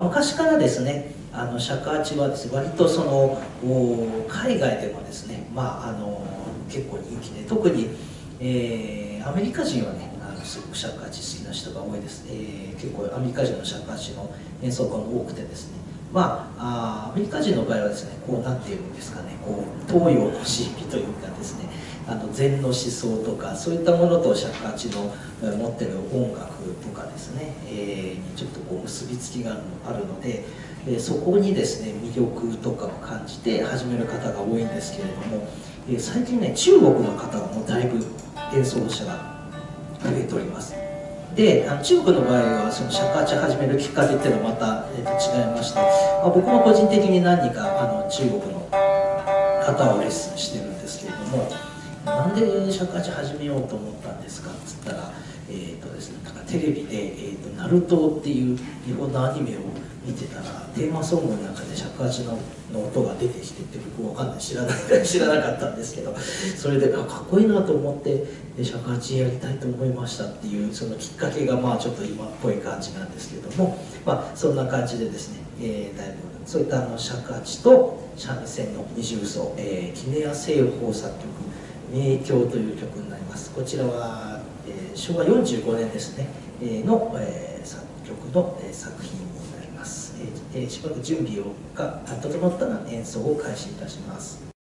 昔からですねあの尺八はですね割とその海外でもですねまああの結構人気で特に、えー、アメリカ人はねあのすごく尺八好きな人が多いです、えー、結構アメリカ人の尺八の演奏家も多くてですね。まあ、あアメリカ人の場合はですねこうなんていうんですかねこう東洋の神秘というかですねあの禅の思想とかそういったものと尺八の持ってる音楽とかですね、えー、ちょっとこう結びつきがあるので、え、そこにですね魅力とかを感じて始める方が多いんですけれども、え、最近ね中国の方もだいぶ演奏者が増えております。であの中国の場合はその尺八始めるきっかけっていうのはまた、えー、と違いまして、まあ、僕も個人的に何人かあの中国の方をレッスンしてるんですけれどもなんで尺八始めようと思ったんですかっつったら、えーとですね、なんかテレビで「えーと、ナルトっていう日本のアニメを見てたらテーマソングの中で尺八のの音が出てきてって僕わかんない。知らない 知らなかったんですけどそれでかっこいいなと思って尺八やりたいと思いましたっていうそのきっかけがまあちょっと今っぽい感じなんですけども、まあ、そんな感じでですね、えー、だいぶそういったあの尺八と三味線の二重奏、えー、キネア製法作曲名曲という曲になります。こちらは、えー、昭和45年ですね、えー、の、えー、作曲の、えー、作品になります、えー、しばらく準備が整ったら演奏を開始いたします。